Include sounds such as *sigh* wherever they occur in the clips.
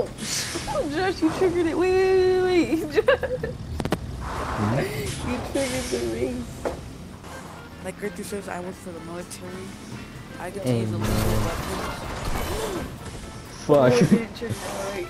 Oh, Josh, you triggered it. Wait, wait, wait, wait. *laughs* you triggered the race. Like Gertrude says, I work for the military. I get to use a man. lethal weapons. Fuck. Oh, you triggered it, right.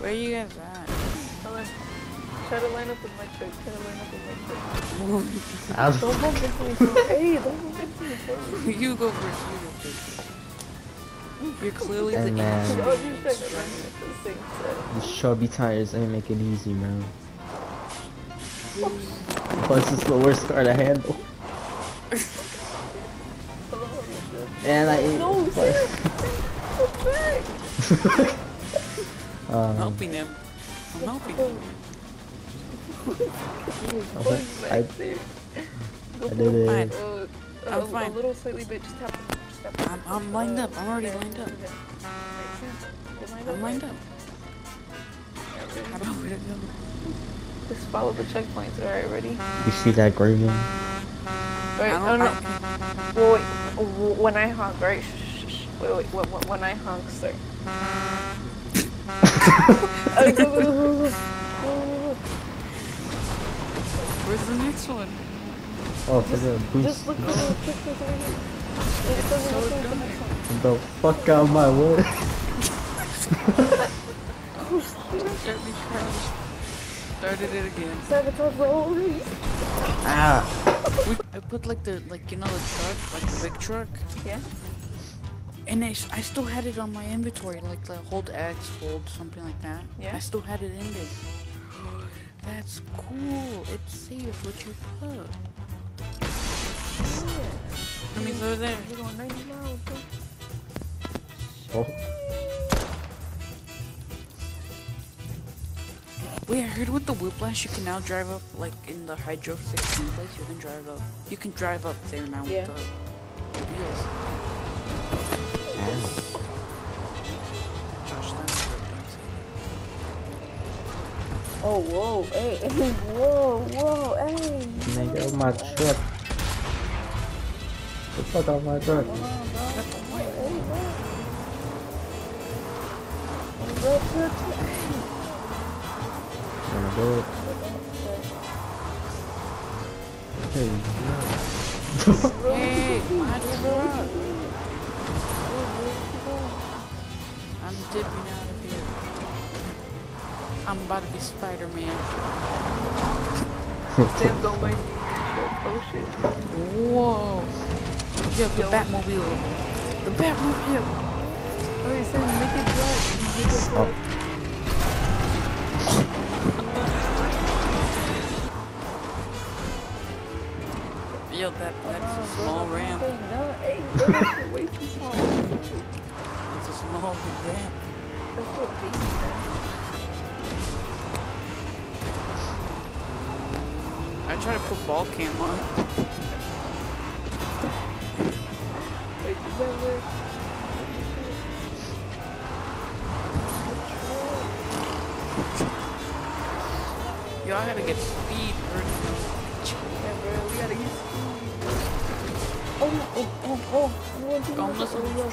Where are you guys at? Hold on. Try to line up with my truck. Try to line up with my truck. Don't bump into me. Hey, don't bump into me you go first. You go first. You're clearly Hey, the man. Y'all just inexperienced trying to line driver. up at the. These chubby tires ain't make it easy, man. Plus, it's the worst car to handle. And I ate. No, sir. *laughs* I'm um, helping him. I'm helping him. okay, I, I did it. Uh, I'm fine. a little slightly bit. Just tap. Just tap. I'm, I'm lined up. I'm already lined up. I'm lined up. How about where to go? Just follow the checkpoints. All right, ready? You see that gray one? Wait, I no, don't, no. I, Well, wait. When I honk, right? Shh, shh, shh. Wait, wait. When, when- when I honk, go, go, go, go. where's the next one? Oh, for the boost. Just look at the checkpoints over here. It doesn't look like the next one. The fuck out my way. Start me crash. Started it again. Sabotage the whole ah. We, I put like the like you know the truck, like the big truck, Yeah. and I, s- I still had it on my inventory, like the hold X, hold something like that. Yeah. I still had it in there. *gasps* That's cool. It's safe what you put. Let me go there. We're going 90 miles. bro. Oh, Wait, I heard with the whiplash you can now drive up like in the Hydro 16 place. You can drive up. You can drive up there now Yeah. with the, the wheels. Josh, that's good. Oh, whoa, hey, hey, *laughs* whoa, whoa, hey. nigga, my truck. Fuck out my truck. Gonna do it. Hey, Hey, my truck. I'm dipping out of here. I'm about to be Spider-Man. Sam, don't. Oh, shit. Whoa. Yo, the Batmobile. The Batmobile. Alright, Sam, make it drive. Make it drive. Yo, that, oh, that's a small ramp. No, hey, that's way too small. It's a small ramp. That's what I try to put ball cam on. Wait, does that work? Yo, I gotta get speed. First. Yeah, bro, we gotta get Oh, no, oh, oh, oh. I want Don't listen to oh,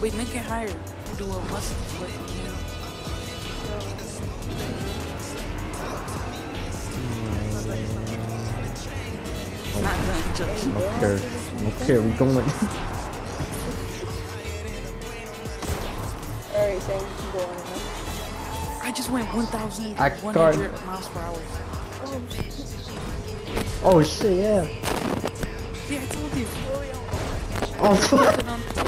Wait, make it higher. Do a must split. Not done, just. Okay, okay, we going. *laughs* Alright, Sam, you can go on now. I just went 1,100 I got- miles per hour. Oh shit, yeah. See, I told you. Oh *laughs*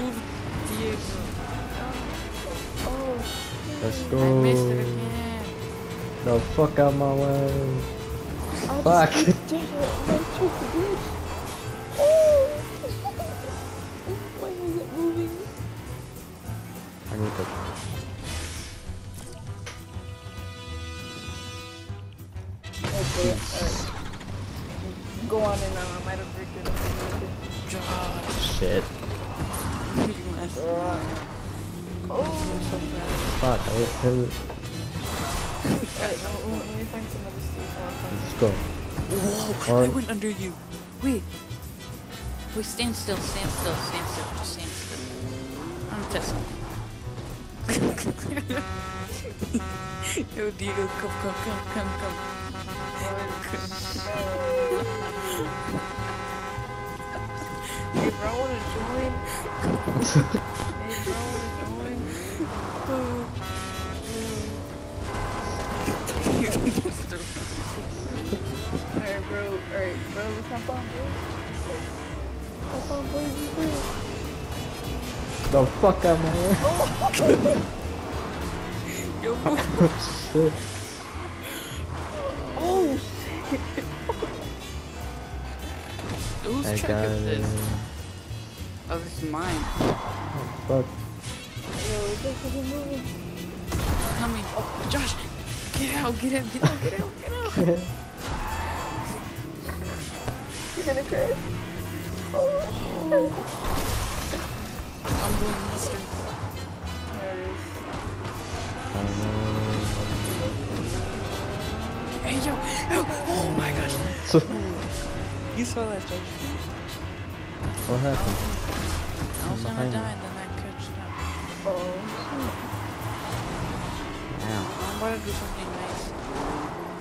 Move Diego. Let's I missed it go. again. The fuck out my way. Fuck. Dang it, I took the glitch. Oh! Why is it moving? I need to. Okay, alright. Go on and uh, I might have rigged it up a little bit. Josh. Shit. You Nice. Oh, So fast. Fuck, I hit it. Alright, let me- let me find some other stuff. I'll find Let's go. Whoa, Or- I went under you. Wait. Wait, stand still, stand still, stand still, just stand still. I'm testing. Yo, Diego, come, come, come, come, come. *laughs* Hey, bro, wanna join? hey, bro, wanna join? Alright, bro. Alright, bro, let's hop on, bro. Hop on, boys, let's. The fuck my way. Yo, whose I track got is it. this? Oh, this is mine. Fuck. yo, it's like fucking moving. Coming. Oh, Josh, get out, get out, get out, get out, get out. *laughs* You're gonna crash. Oh. I'm doing mustard. There it is. Hey, yo, yo, oh my gosh. So, You saw that, Josh. what happened? I was gonna behind die, you. then I catched up. Oh, Ow. I'm about to do something nice.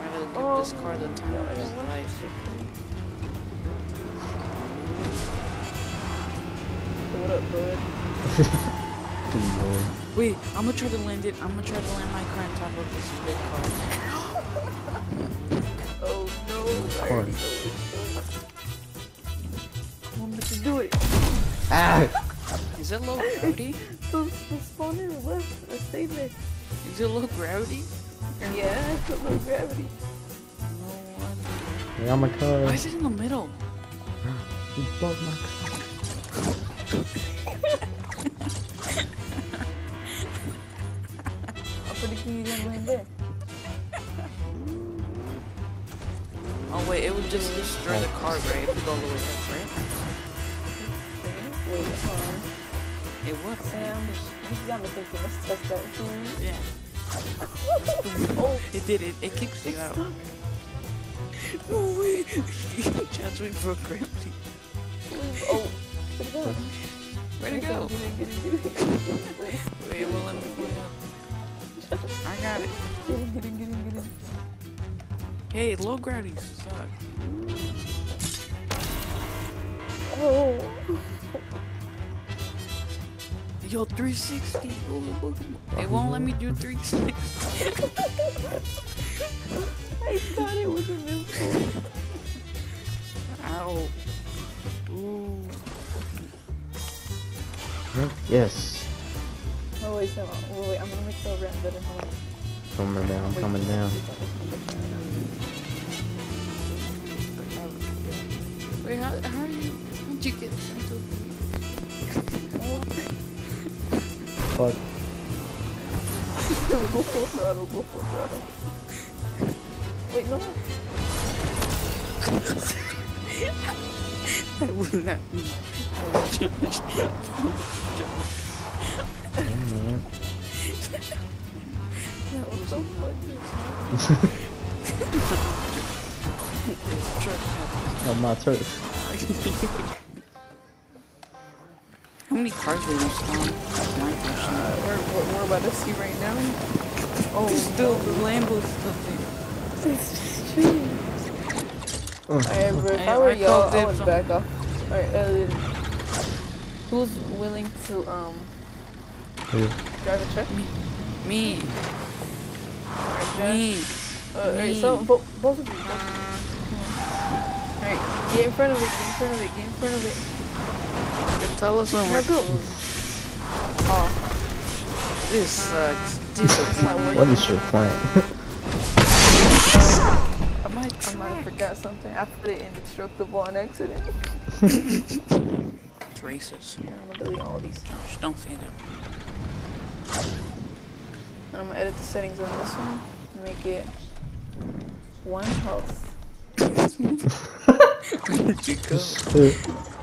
I'm gonna give Oh, this car the time of his life. what up, bud? *laughs* Wait, I'm gonna try to land it. I'm gonna try to land my car on top of this big car. *laughs* Oh no. Of course. Come do it. Ah! Is it low gravity? *laughs* The, the spawner left. Let's it. Is there. Is it low gravity? Yeah, it's got low gravity. No wonder. I got my car. Why is it in the middle? You broke my car. I'm pretty sure you didn't there. Oh wait, it would just destroy the car, right? If we go all the way up, right? Wait, hold on. It would. Sam, this got me thinking. Let's test that. Yeah. Oh, It did. It, it kicks you out. No way. *laughs* Chance we broke gravity. oh. Where'd it go? Where'd it? Get get get. Wait, well let me up. I got it. Get it, get it, get it, get it. Hey, low gravity suck. Oh. Yo, 360. It won't let me do 360. I thought it was invincible. Ow. Ooh. Yes. Oh, wait, so, wait, wait, I'm gonna make the ramp better. Hold on. Coming down, Wait, coming down. Wait, how, how are you? How'd you get into Fuck. go full throttle, go full throttle. Wait, no. *laughs* I would not be. That was so funny. Oh, my turf. How many cars did you spawn? That's my question. We're, we're, we're about to see right now. Oh, still, the Lambo's still there. It's true. Alright, bro, if Hey, I were I y'all, I would some- back off. Alright, uh, who's willing to, um, Who? drive a truck? Me. Alright, Josh. Me. Uh, alright, so, bo- both of you. Both of you. Alright, get in front of it, get in front of it, get in front of it. Tell us when Now we're go. Oh, this sucks. Disappointment. What is your plan? *laughs* I might I might have forgot something. I put it indestructible on accident. It's racist. Here, I'm gonna delete all these. Just don't say that. I'm gonna edit the settings on this one. Make it one health. *laughs* Where'd you go? *laughs*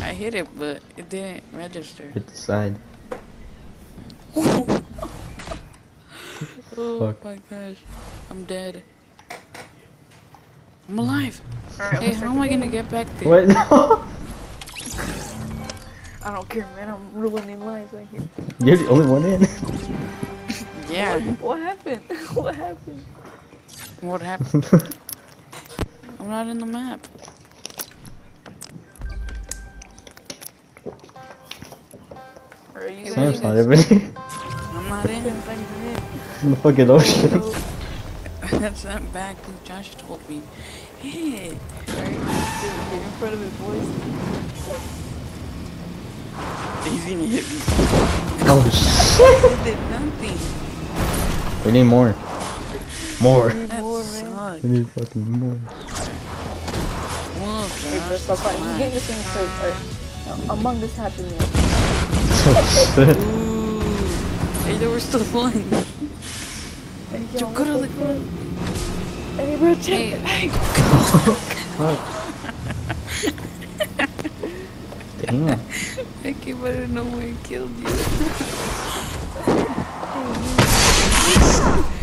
Shit. I hit it, but it didn't register. Hit the side. *laughs* oh Fuck. my gosh. I'm dead. I'm alive. Alright, Hey, how am I gonna get back there? Wait, no. *laughs* I don't care, man. I'm ruining lives right here. You're the only one in. *laughs* Yeah. What happened? what happened? What happened? I'm not in the map. Are you Sam's not even I'm not in. Sam's not even in. in the fucking ocean. *laughs* That's not back. Josh told me. Hey. Alright, get get in front of it, boys. He's gonna hit me. Oh shit. He did nothing. We need more. More. Need more, man. We need fucking more. Whoa, Hey, Josh. bro, stop fighting. come You on. get this thing first. Among Us happened, man. *laughs* Oh shit. Hey, there was still one. Hey, Yo, go to the go. Hey, bro, check Hey, it. hey. Damn. I came out of nowhere and killed you. *laughs*